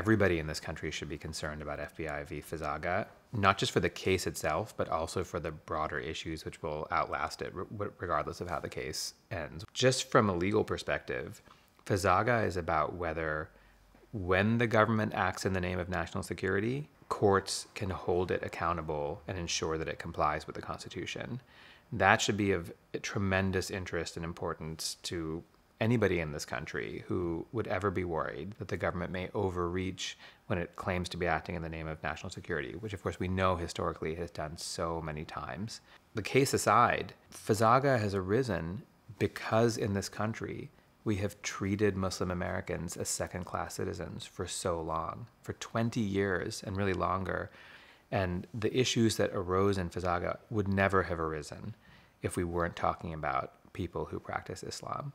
everybody in this country should be concerned about FBI v. Fazaga, not just for the case itself, but also for the broader issues which will outlast it, regardless of how the case ends. Just from a legal perspective, Fazaga is about whether, when the government acts in the name of national security, courts can hold it accountable and ensure that it complies with the Constitution. That should be of tremendous interest and importance to anybody in this country who would ever be worried that the government may overreach when it claims to be acting in the name of national security, which of course we know historically has done so many times. The case aside, Fazaga has arisen because in this country we have treated Muslim Americans as second class citizens for so long, for 20 years and really longer. And the issues that arose in Fazaga would never have arisen if we weren't talking about people who practice Islam.